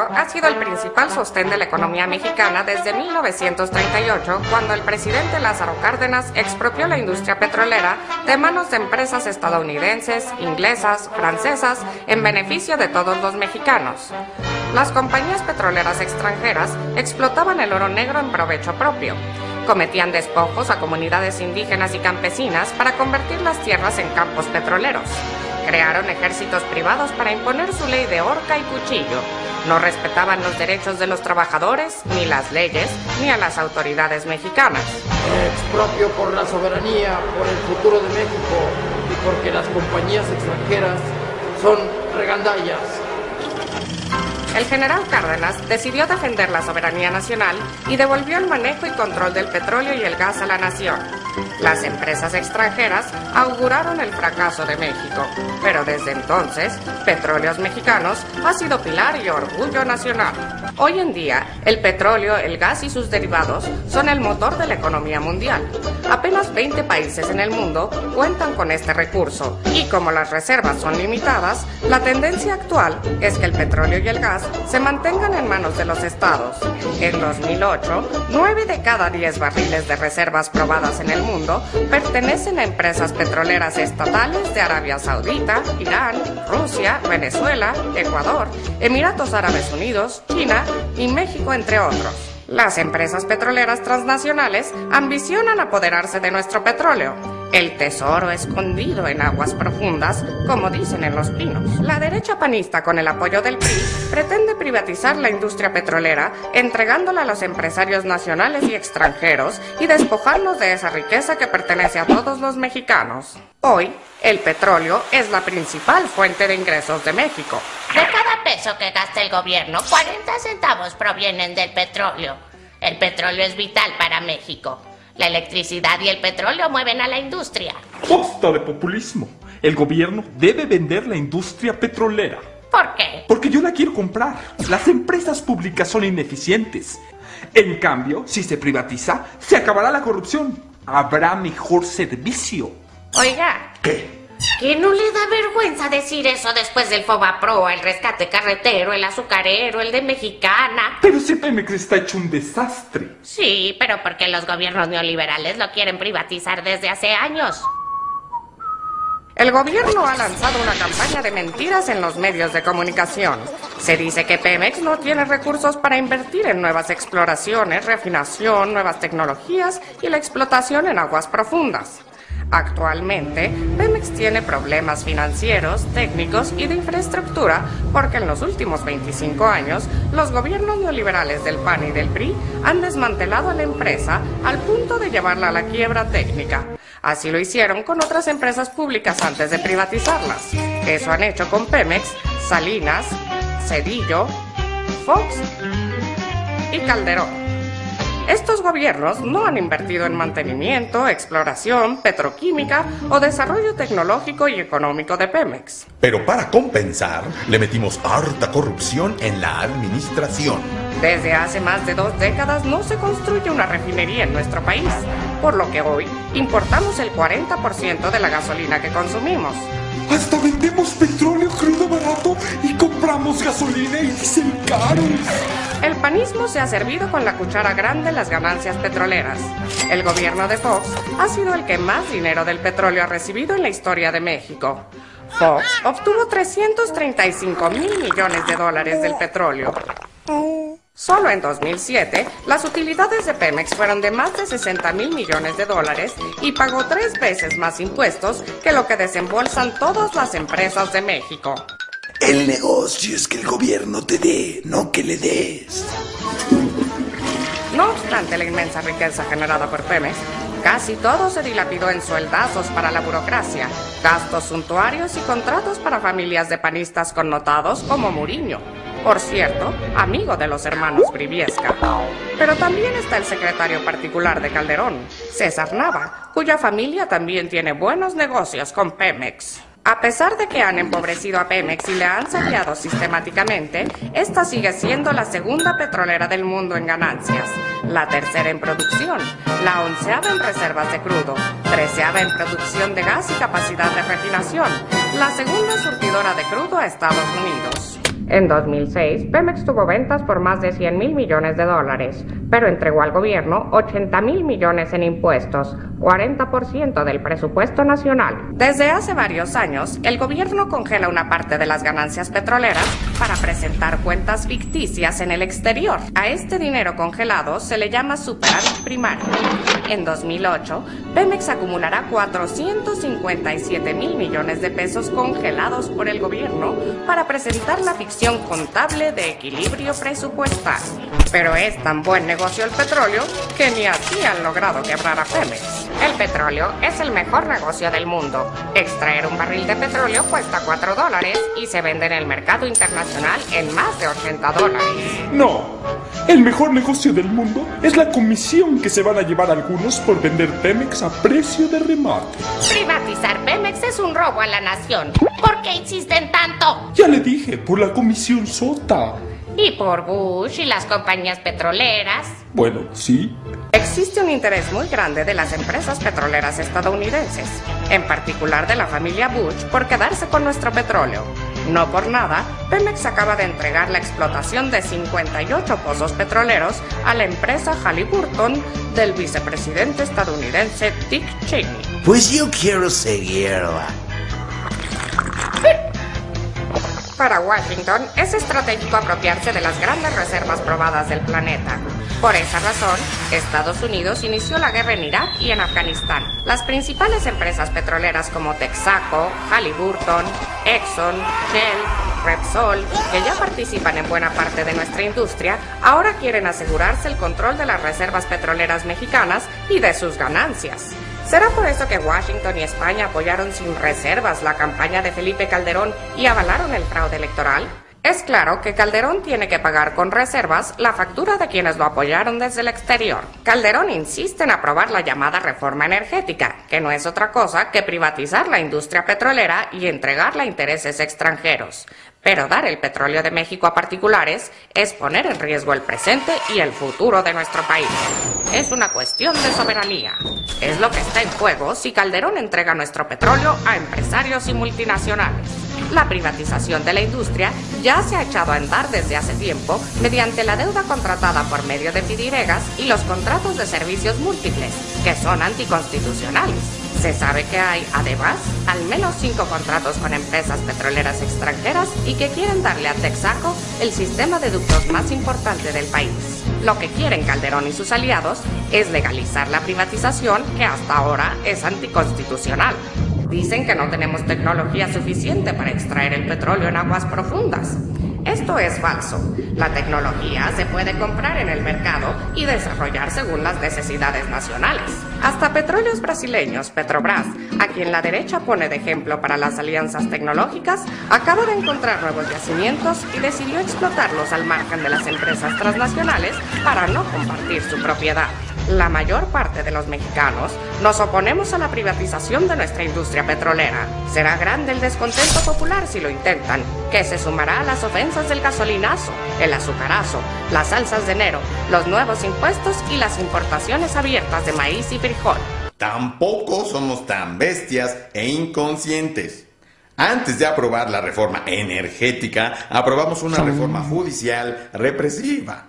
Ha sido el principal sostén de la economía mexicana desde 1938, cuando el presidente Lázaro Cárdenas expropió la industria petrolera de manos de empresas estadounidenses, inglesas, francesas, en beneficio de todos los mexicanos. Las compañías petroleras extranjeras explotaban el oro negro en provecho propio. Cometían despojos a comunidades indígenas y campesinas para convertir las tierras en campos petroleros. Crearon ejércitos privados para imponer su ley de horca y cuchillo. No respetaban los derechos de los trabajadores, ni las leyes, ni a las autoridades mexicanas. Expropio por la soberanía, por el futuro de México y porque las compañías extranjeras son regandallas. El general Cárdenas decidió defender la soberanía nacional y devolvió el manejo y control del petróleo y el gas a la nación. Las empresas extranjeras auguraron el fracaso de México, pero desde entonces, Petróleos Mexicanos ha sido pilar y orgullo nacional. Hoy en día, el petróleo, el gas y sus derivados son el motor de la economía mundial. Apenas 20 países en el mundo cuentan con este recurso y como las reservas son limitadas, la tendencia actual es que el petróleo y el gas se mantengan en manos de los estados. En 2008, 9 de cada 10 barriles de reservas probadas en el mundo pertenecen a empresas petroleras estatales de Arabia Saudita, Irán, Rusia, Venezuela, Ecuador, Emiratos Árabes Unidos, China y México, entre otros. Las empresas petroleras transnacionales ambicionan apoderarse de nuestro petróleo. El tesoro escondido en aguas profundas, como dicen en Los Pinos. La derecha panista, con el apoyo del PRI, pretende privatizar la industria petrolera, entregándola a los empresarios nacionales y extranjeros y despojarnos de esa riqueza que pertenece a todos los mexicanos. Hoy, el petróleo es la principal fuente de ingresos de México. De cada peso que gasta el gobierno, 40 centavos provienen del petróleo. El petróleo es vital para México. La electricidad y el petróleo mueven a la industria. Basta de populismo. El gobierno debe vender la industria petrolera. ¿Por qué? Porque yo la quiero comprar. Las empresas públicas son ineficientes. En cambio, si se privatiza, se acabará la corrupción. Habrá mejor servicio. Oiga, ¿Qué? ¿Que no le da vergüenza decir eso después del Fobapro, el rescate carretero, el azucarero, el de Mexicana? Pero si Pemex está hecho un desastre. Sí, pero porque los gobiernos neoliberales lo quieren privatizar desde hace años. El gobierno ha lanzado una campaña de mentiras en los medios de comunicación. Se dice que Pemex no tiene recursos para invertir en nuevas exploraciones, refinación, nuevas tecnologías y la explotación en aguas profundas. Actualmente, Pemex tiene problemas financieros, técnicos y de infraestructura porque en los últimos 25 años los gobiernos neoliberales del PAN y del PRI han desmantelado a la empresa al punto de llevarla a la quiebra técnica. Así lo hicieron con otras empresas públicas antes de privatizarlas. Eso han hecho con Pemex, Salinas, Cedillo, Fox y Calderón. Estos gobiernos no han invertido en mantenimiento, exploración, petroquímica o desarrollo tecnológico y económico de Pemex. Pero para compensar, le metimos harta corrupción en la administración. Desde hace más de dos décadas no se construye una refinería en nuestro país, por lo que hoy importamos el 40% de la gasolina que consumimos. Hasta vendemos petróleo crudo barato y compramos gasolina y diésel caro. El panismo se ha servido con la cuchara grande las ganancias petroleras. El gobierno de Fox ha sido el que más dinero del petróleo ha recibido en la historia de México. Fox obtuvo 335 mil millones de dólares del petróleo. Solo en 2007, las utilidades de Pemex fueron de más de 60 mil millones de dólares y pagó tres veces más impuestos que lo que desembolsan todas las empresas de México. El negocio es que el gobierno te dé, no que le des. No obstante la inmensa riqueza generada por Pemex, casi todo se dilapidó en sueldazos para la burocracia, gastos suntuarios y contratos para familias de panistas connotados como Muriño. Por cierto, amigo de los hermanos Briviesca. Pero también está el secretario particular de Calderón, César Nava, cuya familia también tiene buenos negocios con Pemex. A pesar de que han empobrecido a Pemex y le han saqueado sistemáticamente, esta sigue siendo la segunda petrolera del mundo en ganancias, la tercera en producción, la onceava en reservas de crudo, treceava en producción de gas y capacidad de refinación, la segunda surtidora de crudo a Estados Unidos. En 2006, Pemex tuvo ventas por más de 100 mil millones de dólares, pero entregó al gobierno 80 mil millones en impuestos, 40% del presupuesto nacional. Desde hace varios años, el gobierno congela una parte de las ganancias petroleras para presentar cuentas ficticias en el exterior. A este dinero congelado se le llama superávit primario. En 2008, Pemex acumulará 457 mil millones de pesos congelados por el gobierno para presentar la ficción contable de equilibrio presupuestal. Pero es tan buen negocio el petróleo que ni así han logrado quebrar a Pemex. El petróleo es el mejor negocio del mundo. Extraer un barril de petróleo cuesta 4 dólares y se vende en el mercado internacional en más de 80 dólares. No, el mejor negocio del mundo es la comisión que se van a llevar algunos por vender Pemex a precio de remate. Privatizar Pemex es un robo a la nación. ¿Por qué insisten tanto? Ya le dije, por la comisión sota. Y por Bush y las compañías petroleras. Bueno, sí. Existe un interés muy grande de las empresas petroleras estadounidenses, en particular de la familia Bush, por quedarse con nuestro petróleo. No por nada, Pemex acaba de entregar la explotación de 58 pozos petroleros a la empresa Halliburton del vicepresidente estadounidense Dick Cheney. Pues yo quiero seguirla. Para Washington es estratégico apropiarse de las grandes reservas probadas del planeta. Por esa razón, Estados Unidos inició la guerra en Irak y en Afganistán. Las principales empresas petroleras como Texaco, Halliburton, Exxon, Shell, Repsol, que ya participan en buena parte de nuestra industria, ahora quieren asegurarse el control de las reservas petroleras mexicanas y de sus ganancias. ¿Será por eso que Washington y España apoyaron sin reservas la campaña de Felipe Calderón y avalaron el fraude electoral? Es claro que Calderón tiene que pagar con reservas la factura de quienes lo apoyaron desde el exterior. Calderón insiste en aprobar la llamada reforma energética, que no es otra cosa que privatizar la industria petrolera y entregarla a intereses extranjeros. Pero dar el petróleo de México a particulares es poner en riesgo el presente y el futuro de nuestro país. Es una cuestión de soberanía. Es lo que está en juego si Calderón entrega nuestro petróleo a empresarios y multinacionales. La privatización de la industria ya se ha echado a andar desde hace tiempo mediante la deuda contratada por medio de pidiregas y los contratos de servicios múltiples, que son anticonstitucionales. Se sabe que hay, además, al menos cinco contratos con empresas petroleras extranjeras y que quieren darle a Texaco el sistema de ductos más importante del país. Lo que quieren Calderón y sus aliados es legalizar la privatización que hasta ahora es anticonstitucional. Dicen que no tenemos tecnología suficiente para extraer el petróleo en aguas profundas. Esto es falso. La tecnología se puede comprar en el mercado y desarrollar según las necesidades nacionales. Hasta petróleos brasileños, Petrobras, a quien la derecha pone de ejemplo para las alianzas tecnológicas, acaba de encontrar nuevos yacimientos y decidió explotarlos al margen de las empresas transnacionales para no compartir su propiedad. La mayor parte de los mexicanos nos oponemos a la privatización de nuestra industria petrolera. Será grande el descontento popular si lo intentan, que se sumará a las ofensas del gasolinazo, el azucarazo, las salsas de enero, los nuevos impuestos y las importaciones abiertas de maíz y frijol. Tampoco somos tan bestias e inconscientes. Antes de aprobar la reforma energética, aprobamos una reforma judicial represiva.